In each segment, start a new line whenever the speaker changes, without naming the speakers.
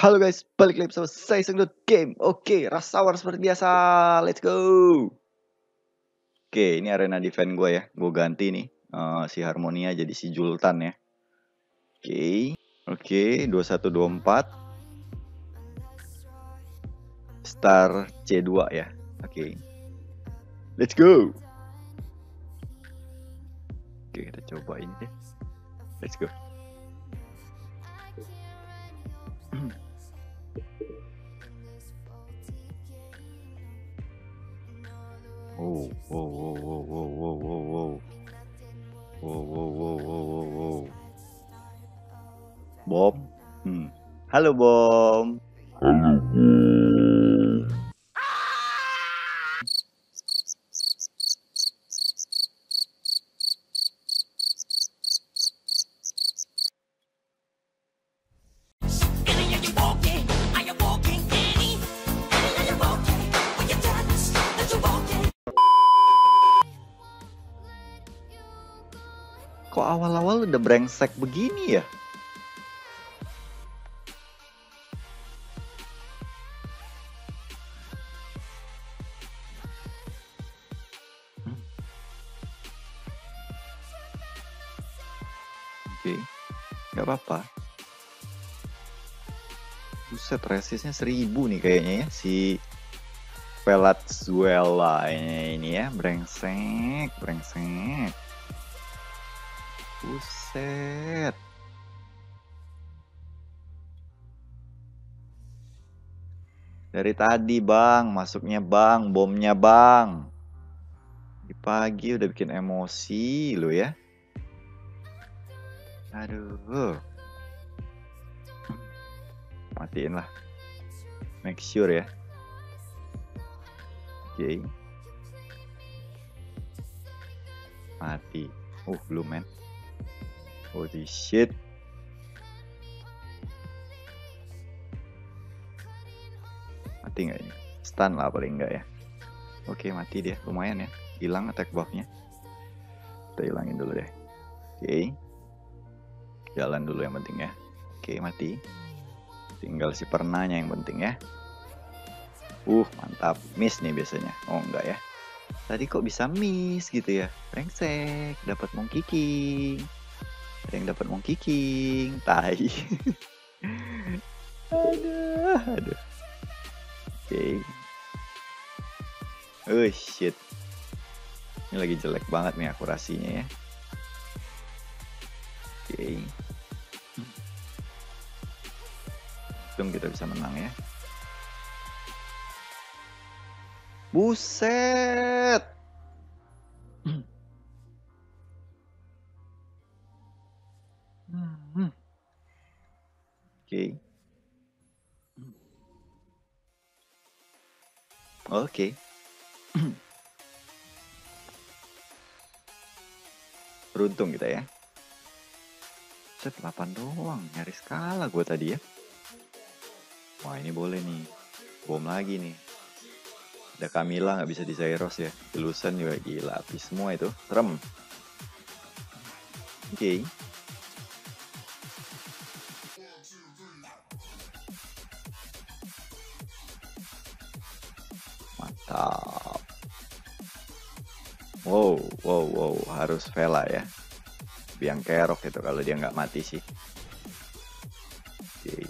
Halo guys, balik lagi bersama saya Sengdot Game. Oke, Rasawar seperti biasa. Let's go. Oke, ini arena defense gue ya. Gue ganti nih uh, si Harmonia jadi si Jultan ya. Oke, oke, 2124. Star C2 ya. Oke. Let's go. Oke, kita coba ini deh. Let's go. Oh, wow, wow, wow, wow, wow, wow, wow. Wow, wow, wow, wow, wow, wow. Bom. Hmm. Halo, Bom.
Halo, Bom.
Brengsek begini ya? Hmm. Oke, nggak apa-apa. Buset, resistnya seribu nih kayaknya ya si Venezuela ini, ini ya, brengsek, brengsek. Buset. Dari tadi bang, masuknya bang, bomnya bang. Di pagi udah bikin emosi lo ya. Aduh. Matiin lah. Make sure ya. Oke. Mati. Uh, belum men. Holy shit. Mati nggak ini? Stun lah paling nggak ya. Oke mati dia, lumayan ya. Hilang attack buffnya. Kita hilangin dulu deh. Oke. Jalan dulu yang penting ya. Oke mati. Tinggal si pernahnya yang penting ya. Uh mantap. Miss nih biasanya. Oh enggak ya. Tadi kok bisa miss gitu ya? Brengsek. Dapat monkey king ada yang dapat monkey king tai. Aduh aduh. Oke. Okay. oh shit. Ini lagi jelek banget nih akurasinya ya. Oke. Okay. untung kita bisa menang ya. Buset Hmm. Oke. Oke. Beruntung kita ya. Set 8 doang, nyaris kalah gue tadi ya. Wah ini boleh nih. Bom lagi nih. Ada Camila nggak bisa di Zairos ya. Ilusan juga gila. Habis semua itu. Serem. Oke. Okay. Harus Vela ya. Biang kerok itu kalau dia nggak mati sih. Oke.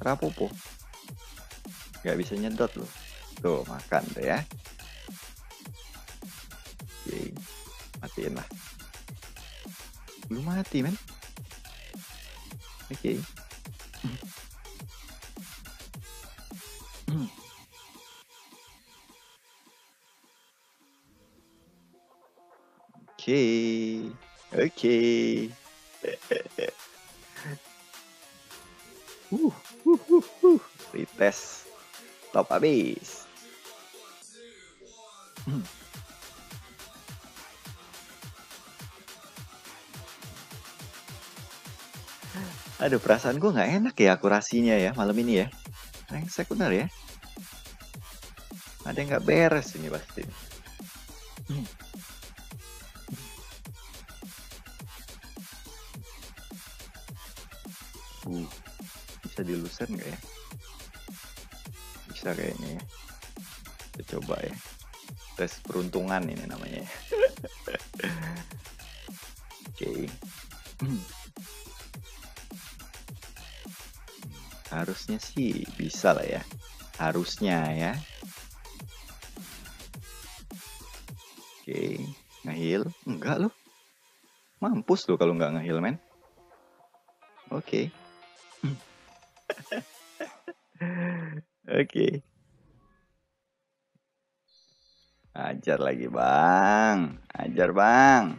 Rapopo. Nggak bisa nyedot loh. Tuh, makan tuh ya. Oke. Matiin lah. Belum mati, men. Oke. Okay. Oke. uh, uh, uh, uh. Retest top habis. Hmm. Aduh perasaan gue nggak enak ya akurasinya ya malam ini ya. Rengsek benar ya. Ada yang nggak beres ini pasti. Hmm. Jadi Lusen nggak ya? Bisa kayaknya ya. Kita coba ya. Tes peruntungan ini namanya ya. oke. Harusnya sih bisa lah ya. Harusnya ya. Oke ngehil? Enggak loh. Mampus loh kalau nggak ngehil men. Oke oke. Ajar lagi bang. Ajar bang.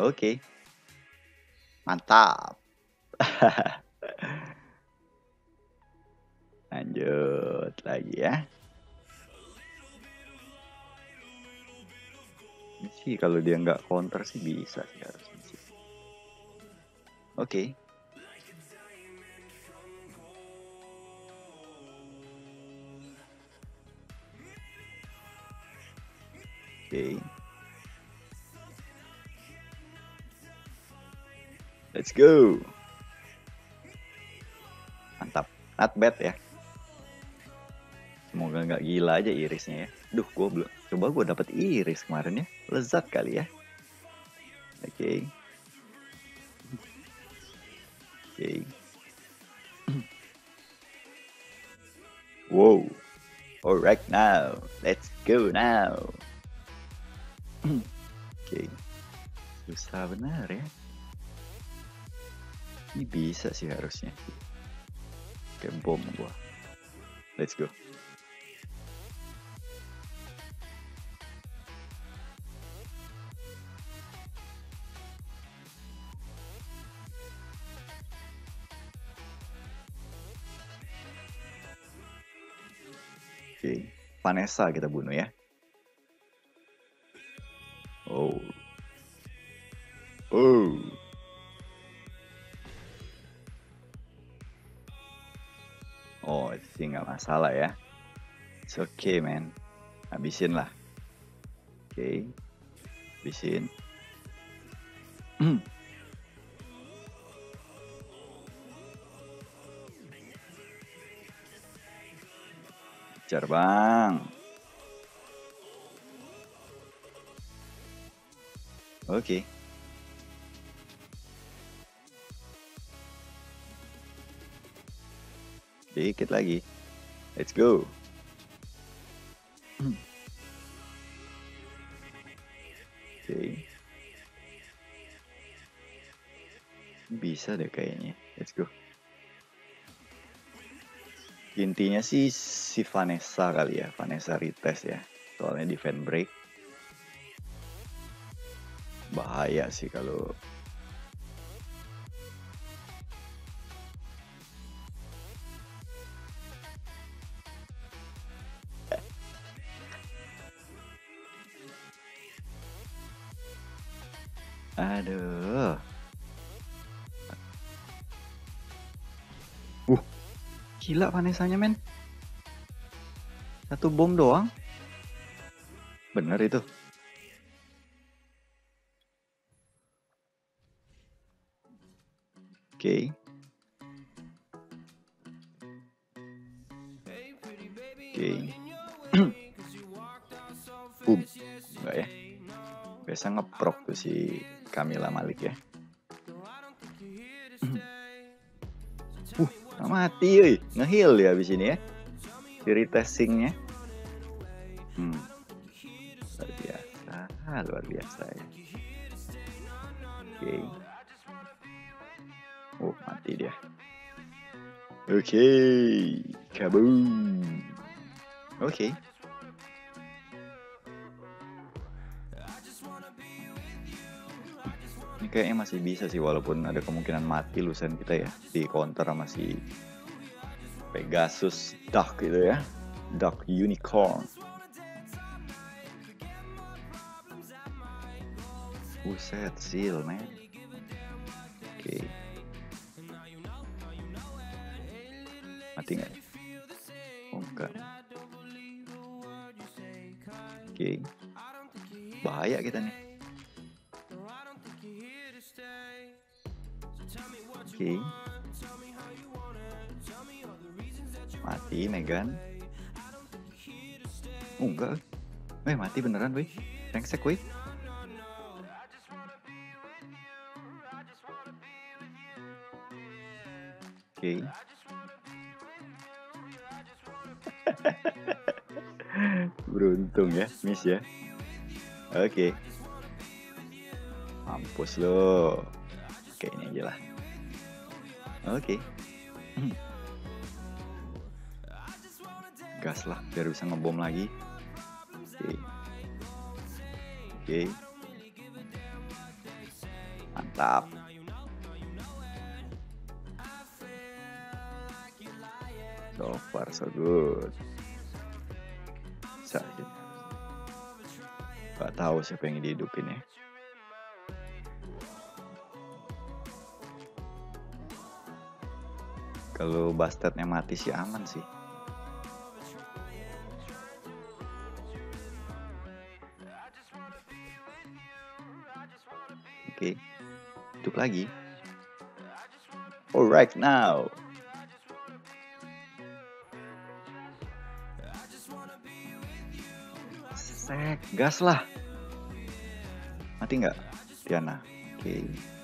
Oke. Mantap. Lanjut lagi ya. Ini sih kalau dia nggak counter sih bisa sih harusnya sih. Oke oke let's go. Mantap. Not bad ya. Semoga nggak gila aja irisnya ya. Duh gue belum coba gue dapet iris kemarin ya. Lezat kali ya. Oke oke wow. Alright now. Let's go now oke susah benar ya. Ini bisa sih harusnya. Kayak bom gua. Let's go. Oke, Vanessa kita bunuh ya. Oh. Oh. Oh, itu sih nggak masalah ya. It's okay, man. Habisin lah. Oke. Okay. Habisin. Kejar Oke. Dikit lagi. Let's go. Oke. Bisa deh kayaknya. Let's go. Intinya sih si Vanessa kali ya, Vanessa retest ya. Soalnya defend break. Bahaya sih kalau Aduh. Uh, gila Vanessa-nya men. Satu bom doang. Bener itu. Boom. Enggak ya. Biasa ngeprok tuh si Camila Malik ya. uh, mati yoi. Ngeheal dia habis ini ya. Di retestingnya. Hmm. Luar biasa. Luar biasa ya. Oke. Oh, mati dia. Oke. Kaboom. Oke. Ini kayaknya masih bisa sih walaupun ada kemungkinan mati Lusen kita ya di counter sama si Pegasus Duck gitu ya. Duck Unicorn. Buset, seal, man. Oke. Mati nggak? Oh, enggak. Oke. Bahaya kita nih. Oke. Okay.
Mati Megan. Oh, enggak. Weh, mati beneran, weh. Rengsek, weh. Oke. Okay. Beruntung ya, miss ya. Oke. Okay. Mampus lo. Oke, ini aja lah. Oke. Gas lah, biar bisa ngebom lagi. Oke. Oke. Mantap. So far so good. Aja. Gak tahu siapa yang dihidupin ya. Kalau bastardnya mati sih aman sih. Oke, hidup lagi. Alright now. Sek, gas lah. Mati nggak, Tiana? Oke. Oke,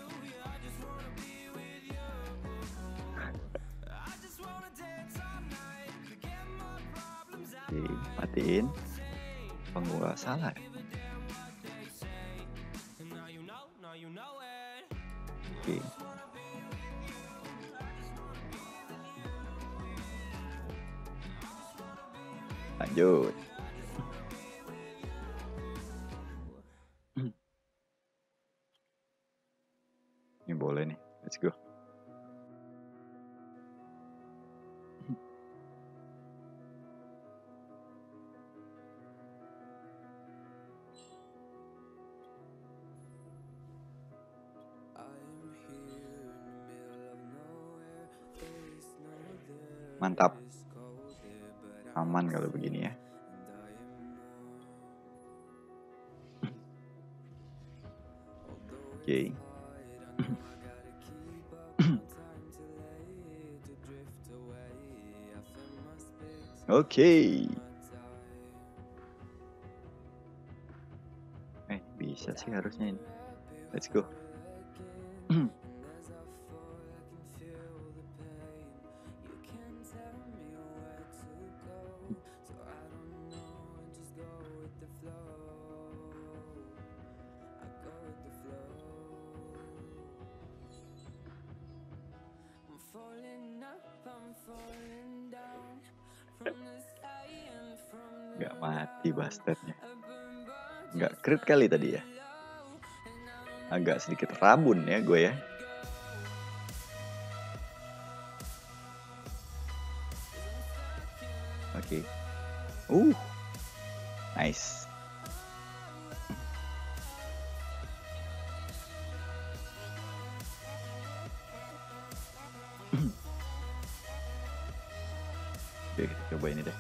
Apa gua salah? ya? Mantap. Aman kalau begini ya. Oke. Oke. Eh, bisa sih harusnya ini. Let's go. Gak mati bastardnya. Gak crit kali tadi ya. Agak sedikit rabun ya gue ya. Oke. Uh. Nice. Coba ini deh.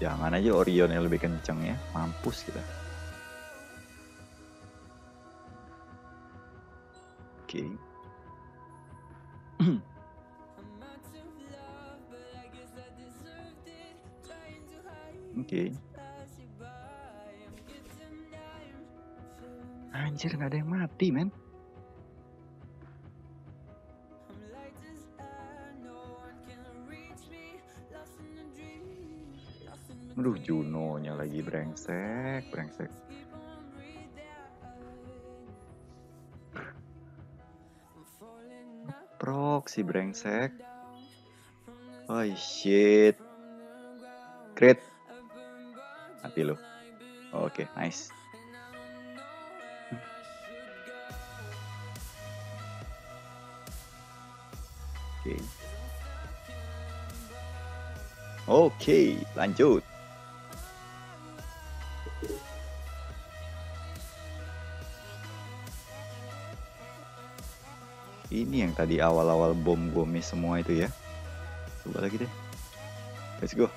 Jangan aja Orion yang lebih kenceng ya, mampus kita. Oke. Oke. Anjir nggak ada yang mati men. Aduh Juno-nya lagi brengsek, brengsek. Prok si brengsek. Oh shit. Crit. Mati lu. Oke, nice. Oke. Oke, lanjut. Ini yang tadi awal-awal bom gue miss semua itu ya. Coba lagi deh. Let's go.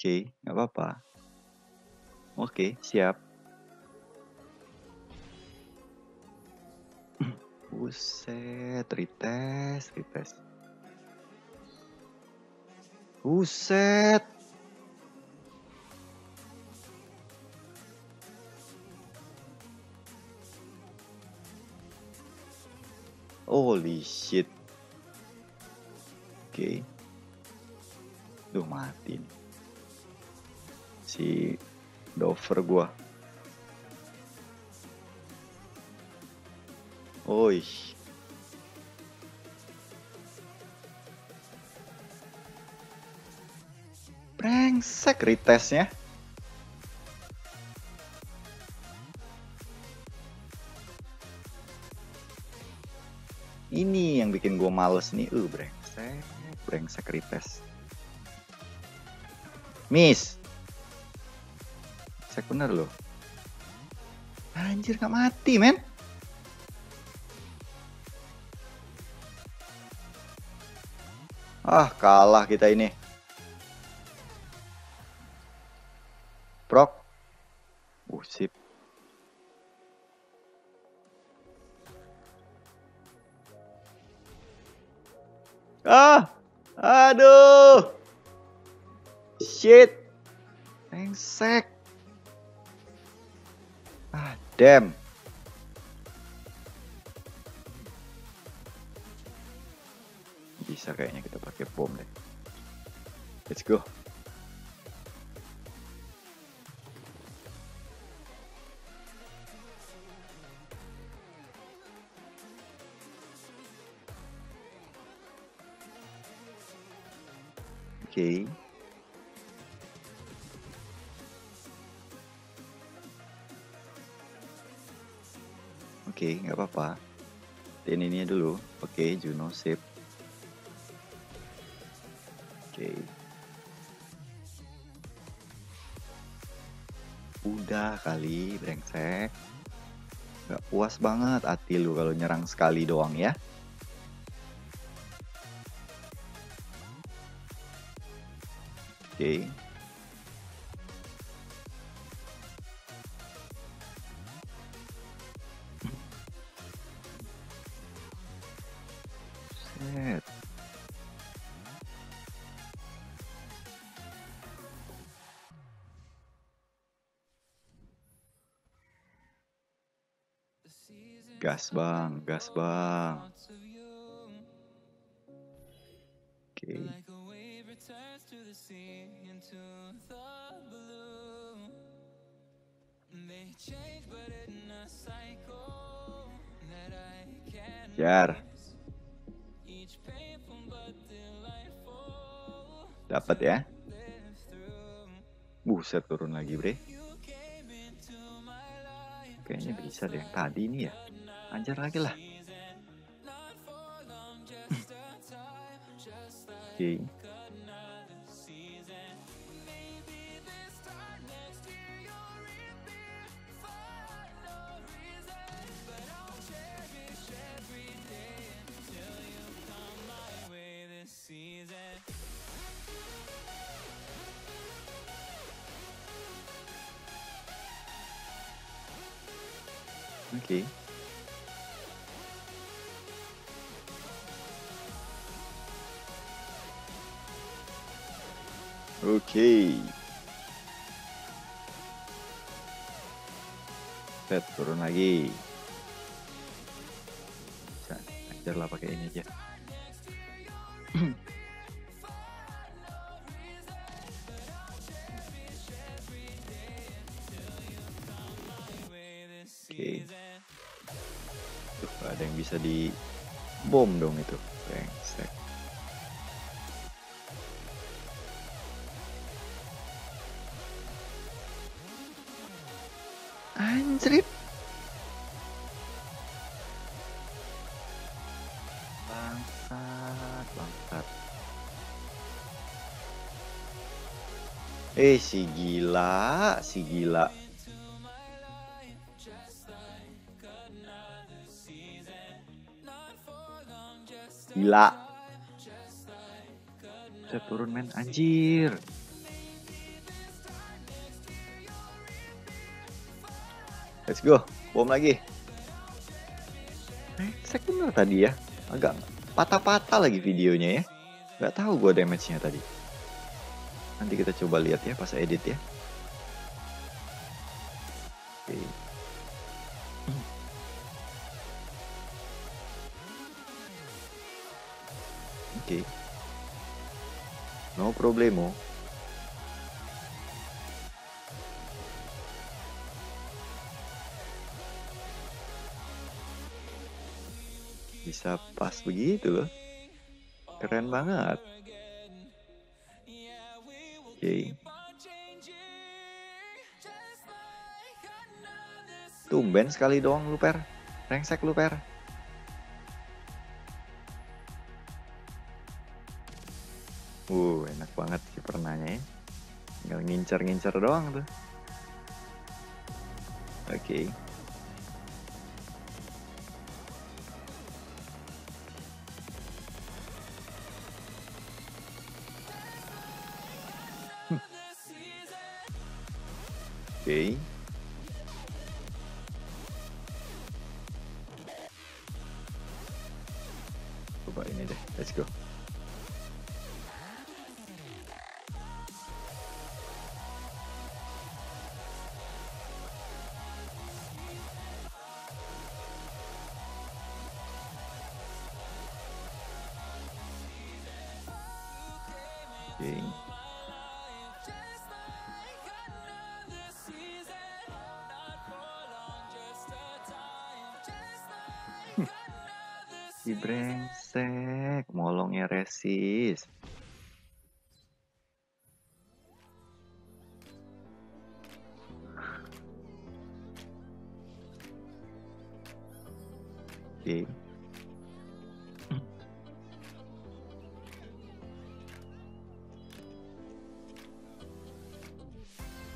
Oke, nggak apa-apa. Oke, siap. Buset, retest, retest. Buset. Holy shit. Oke. Duh mati nih. Si Dover gua. Oi. Brengsek retestnya. Ini yang bikin gue males nih. Uh, brengsek. Brengsek retest. Miss. Bener loh. Anjir gak mati men. Ah kalah kita ini. Prok. Uh, sip. Ah, aduh, shit, Engsek. Ah, damn. Bisa kayaknya kita pakai bom deh. Let's go. Oke. Oke, nggak apa-apa. Dan ini dulu. Oke, Juno sip. Oke. Udah kali, brengsek. Gak puas banget hati lu kalau nyerang sekali doang ya. Oke. Set. Gas bang, gas bang. Oke. Jar. Dapat ya. Buset turun lagi, Bre. Kayaknya bisa deh yang tadi ini ya. Anjar lagi lah. Oke. Oke. Oke. Set turun lagi. Bisa ajar lah pakai ini aja. Bisa di bom dong itu. Brengsek. Anjrit. Bangsat, bangsat. Eh, si gila, si gila. Gila.
Saya turun men, anjir. Let's go, bom lagi. Saya bener tadi ya, agak patah-patah lagi videonya ya. Gak tahu gue damage-nya tadi. Nanti kita coba lihat ya pas edit ya. Oke. No problemo. Bisa pas begitu loh. Keren banget. Oke. Tumben sekali doang lu per. Rengsek lu per. Uh, enak banget sih pernahnya ya. Tinggal ngincer-ngincer doang tuh. Oke. Oke. Coba Si brengsek, molongnya resis. Oke.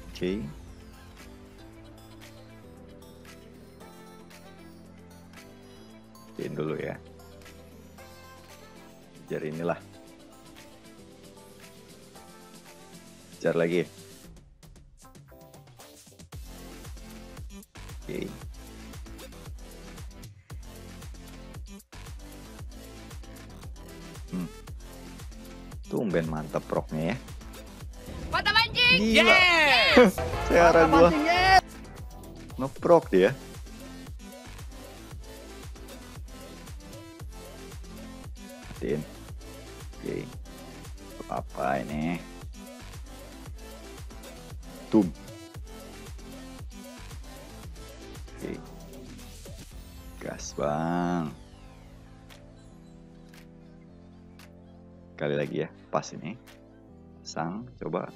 Oke. Bikin Kejar lagi. Oke. Hmm. Tumben mantap proknya ya.
Mantap anjing.
Gila. Saya gua. Ngeprok dia. Matiin. Oke. Apa ini? Tum. Oke. Gas, Bang. Kali lagi ya, pas ini. Sang, coba.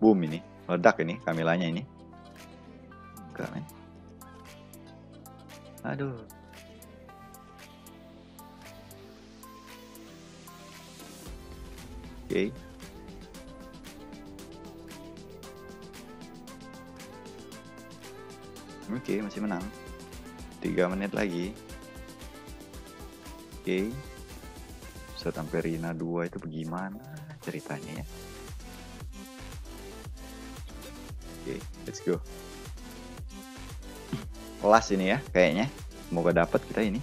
Boom ini, meledak ini kamilanya ini. Men. Aduh. Oke. Oke, masih menang. 3 menit lagi. Oke. Bisa sampai Rina 2 itu bagaimana ceritanya ya? Oke, let's go. Kelas ini ya, kayaknya. Semoga dapat kita ini.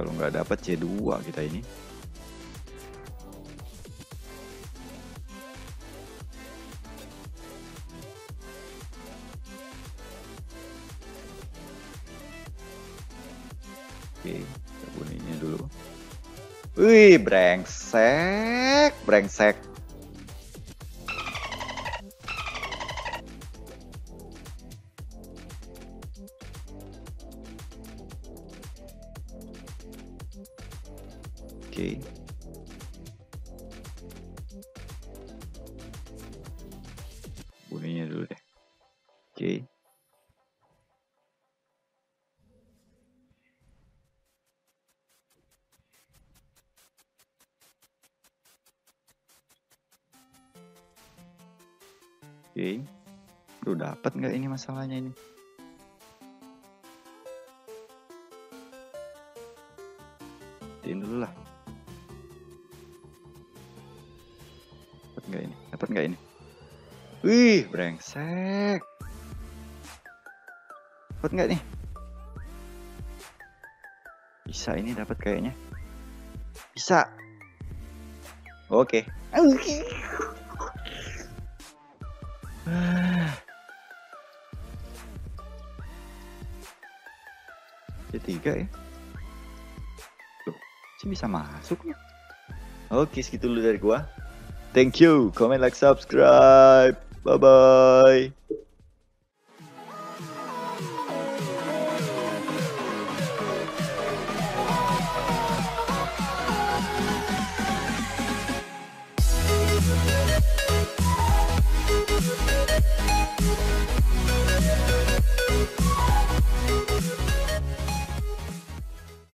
Kalau nggak dapat C2 kita ini. Oke, kita dulu. Wih, brengsek, brengsek. Oke. Bunyinya dulu deh. Oke. Oke. Lu dapat nggak ini masalahnya ini? Wih, brengsek. Dapat nggak nih? Bisa ini dapat kayaknya. Bisa. Oke. Dia tiga ya. Loh, sih bisa masuk ya? Oke, segitu dulu dari gua. Thank you. Comment, like, subscribe. Bye-bye.